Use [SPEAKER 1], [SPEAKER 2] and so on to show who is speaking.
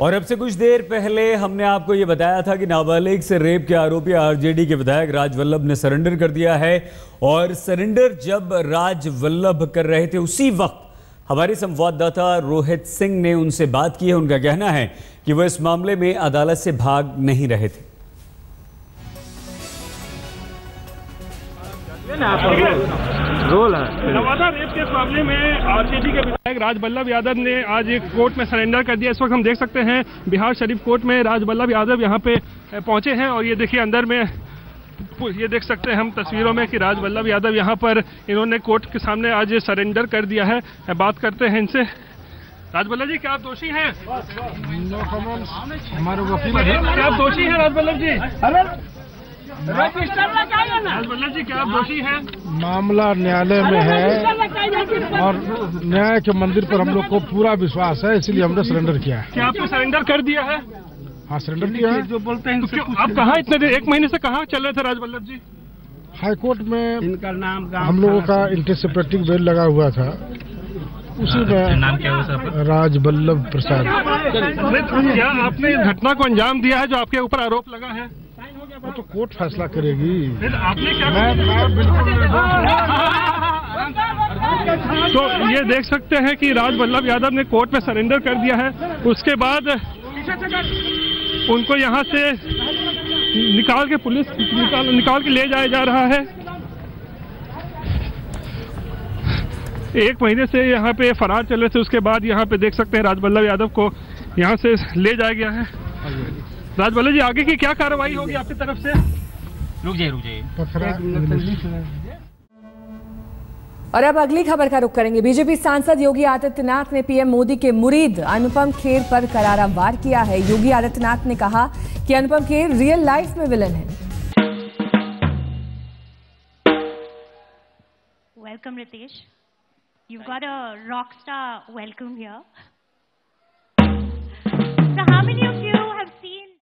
[SPEAKER 1] और अब से कुछ देर पहले हमने आपको ये बताया था कि नाबालिग से रेप के आरोपी आरजेडी के विधायक राजवल्लभ ने सरेंडर कर दिया है। और सरेंडर जब राजवल्लभ कर रहे थे, उसी वक्त हमारे संवाददाता रोहित सिंह ने उनसे बात की है। उनका कहना है कि वह इस मामले में अदालत से भाग नहीं रहे थे।
[SPEAKER 2] रोल है।
[SPEAKER 3] नवादा रेप के मामले में आरजेडी के विधायक राज बल्लभ यादव ने आज एक कोर्ट में सरेंडर कर दिया। इस वक्त हम देख सकते हैं बिहार शरीफ कोर्ट में राज बल्लभ यादव यहाँ पे पहुँचे हैं और ये देखिए अंदर में ये देख सकते हैं हम तस्वीरों में कि राज बल्लभ यादव यहाँ पर इन्होंने कोर्ट के सामने आज सरेंडर कर दिया है। बात करते हैं इनसे। राज बल्लभ जी क्या आप दोषी हैं?
[SPEAKER 2] हमारे वकील
[SPEAKER 3] क्या आप दोषी हैं राज बल्लभ जी? राज जी क्या दोषी हैं?
[SPEAKER 2] मामला न्यायालय में है और न्याय के मंदिर पर हम लोग को पूरा विश्वास है इसलिए हमने सरेंडर किया है।
[SPEAKER 3] क्या आपने सरेंडर कर दिया है?
[SPEAKER 2] हाँ सरेंडर किया है।
[SPEAKER 3] जो बोलते हैं क्यों आप कहाँ इतने देर एक महीने से कहाँ चल रहे थे राज बल्लभ जी?
[SPEAKER 2] हाईकोर्ट में
[SPEAKER 3] इनका नाम
[SPEAKER 2] हम लोगों का इंटरसेप्टिंग बेल लगा हुआ था। उसी में
[SPEAKER 3] नाम क्या है
[SPEAKER 2] राज वल्लभ प्रसाद।
[SPEAKER 3] क्या आपने घटना को अंजाम दिया है जो आपके ऊपर आरोप लगा है?
[SPEAKER 2] वो तो कोर्ट फैसला करेगी।
[SPEAKER 3] आपने क्या
[SPEAKER 2] मैं मैं बिल्कुल
[SPEAKER 3] तो ये देख सकते हैं कि राज वल्लभ यादव ने कोर्ट में सरेंडर कर दिया है। उसके बाद उनको यहाँ से निकाल के पुलिस निकाल निकाल के ले जाया जा रहा है। एक महीने से यहाँ पे फरार चल रहे थे। उसके बाद यहाँ पे देख सकते हैं राज वल्लभ यादव को यहाँ से ले जाया गया है। राज जी आगे की क्या कार्रवाई होगी आपकी तरफ़ से?
[SPEAKER 4] रुक जाइए रुक जाइए।
[SPEAKER 5] और अब अगली खबर का रुख करेंगे। बीजेपी सांसद योगी आदित्यनाथ ने पीएम मोदी के मुरीद अनुपम खेर पर करारा वार किया है। योगी आदित्यनाथ ने कहा कि अनुपम खेर रियल लाइफ में विलन है।
[SPEAKER 6] Ritesh. You've got a rock star welcome here. So, how many of you